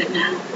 the now.